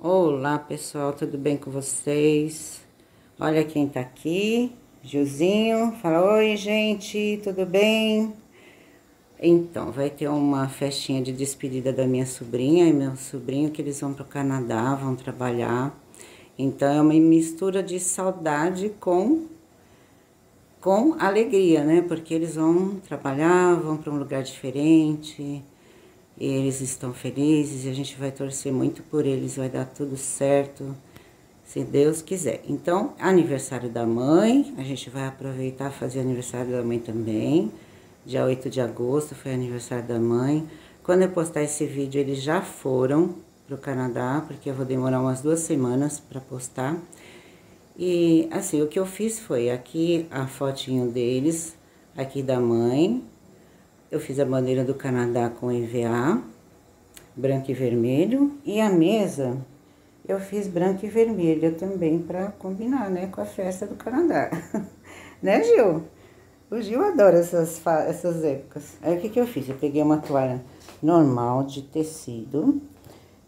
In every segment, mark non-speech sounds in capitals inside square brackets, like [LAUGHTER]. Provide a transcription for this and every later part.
Olá pessoal, tudo bem com vocês? Olha quem tá aqui, Gilzinho. Fala, oi gente, tudo bem? Então, vai ter uma festinha de despedida da minha sobrinha e meu sobrinho, que eles vão pro Canadá, vão trabalhar. Então, é uma mistura de saudade com, com alegria, né? Porque eles vão trabalhar, vão para um lugar diferente eles estão felizes e a gente vai torcer muito por eles, vai dar tudo certo, se Deus quiser. Então, aniversário da mãe, a gente vai aproveitar fazer aniversário da mãe também. Dia 8 de agosto foi aniversário da mãe. Quando eu postar esse vídeo, eles já foram para o Canadá, porque eu vou demorar umas duas semanas para postar. E assim, o que eu fiz foi aqui a fotinho deles, aqui da mãe, eu fiz a bandeira do Canadá com EVA, branco e vermelho. E a mesa eu fiz branco e vermelha também para combinar, né, com a festa do Canadá. [LAUGHS] né, Gil? O Gil adora essas, essas épocas. Aí o que, que eu fiz? Eu peguei uma toalha normal de tecido.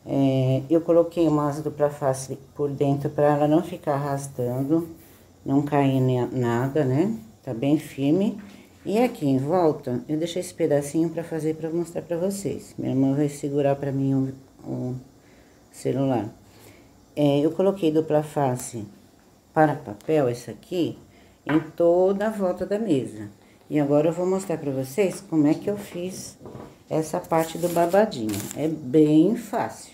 É, eu coloquei uma asa dupla face por dentro para ela não ficar arrastando, não cair nada, né? Tá bem firme. E aqui em volta, eu deixei esse pedacinho para fazer para mostrar para vocês. Minha irmã vai segurar para mim o, celular. É, eu coloquei dupla face para papel, essa aqui, em toda a volta da mesa. E agora eu vou mostrar para vocês como é que eu fiz essa parte do babadinho. É bem fácil.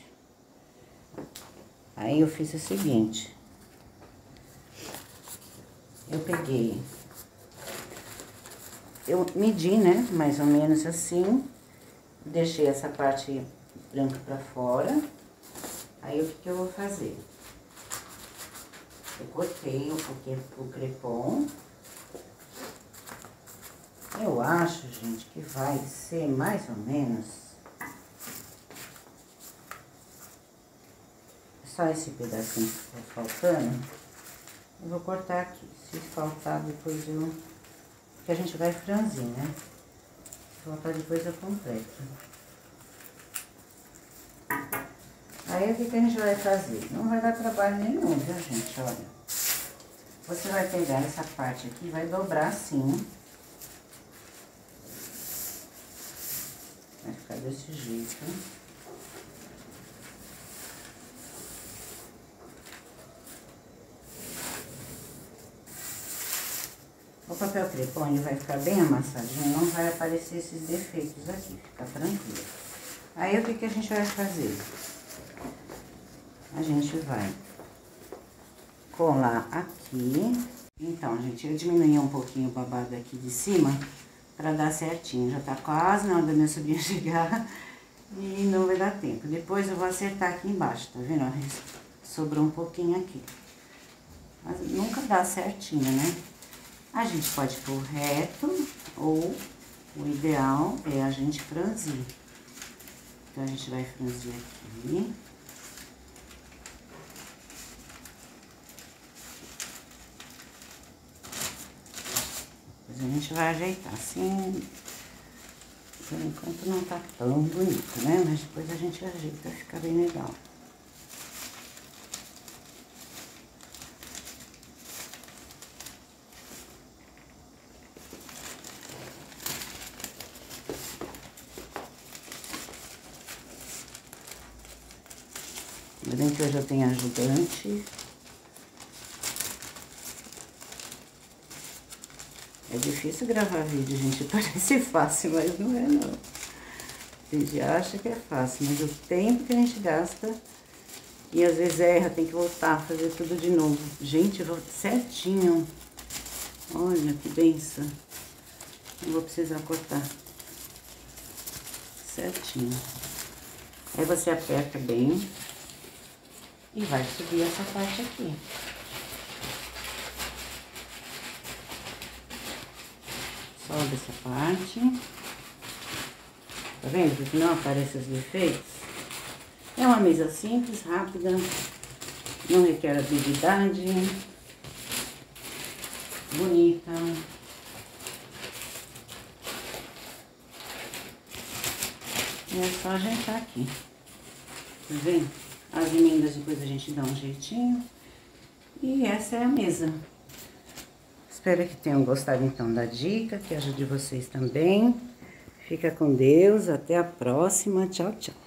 Aí eu fiz o seguinte. Eu peguei eu medi, né, mais ou menos assim, deixei essa parte branca pra fora. Aí, o que que eu vou fazer? Eu cortei o, o crepom. Eu acho, gente, que vai ser mais ou menos... Só esse pedacinho que tá faltando. Eu vou cortar aqui. Se faltar, depois eu que a gente vai franzir, né? Se faltar depois eu completo. Aí, o que, que a gente vai fazer? Não vai dar trabalho nenhum, viu, gente? Olha. Você vai pegar essa parte aqui, vai dobrar assim. Vai ficar desse jeito. O papel crepom vai ficar bem amassadinho, não vai aparecer esses defeitos aqui, fica tranquilo. Aí, o que, que a gente vai fazer? A gente vai colar aqui. Então, gente, eu diminuí um pouquinho o babado aqui de cima pra dar certinho. Já tá quase na hora da minha sobrinha [LAUGHS] chegar e não vai dar tempo. Depois eu vou acertar aqui embaixo, tá vendo? Sobrou um pouquinho aqui. Mas nunca dá certinho, né? A gente pode pôr reto ou o ideal é a gente franzir. Então, a gente vai franzir aqui. Depois a gente vai ajeitar assim. Por enquanto não tá tão bonito, né? Mas depois a gente ajeita, fica bem legal. Ainda bem que eu já tenho ajudante. É difícil gravar vídeo, gente. [LAUGHS] Parece fácil, mas não é, não. A gente acha que é fácil, mas o tempo que a gente gasta... E às vezes erra, tem que voltar, fazer tudo de novo. Gente, vou certinho. Olha que benção. Não vou precisar cortar. Certinho. Aí você aperta bem. E vai subir essa parte aqui. Sobe essa parte. Tá vendo? Porque não aparecem os defeitos. É uma mesa simples, rápida. Não requer habilidade. Bonita. E é só ajeitar aqui. Tá vendo? As emendas depois a gente dá um jeitinho. E essa é a mesa. Espero que tenham gostado então da dica, que ajude vocês também. Fica com Deus, até a próxima. Tchau, tchau.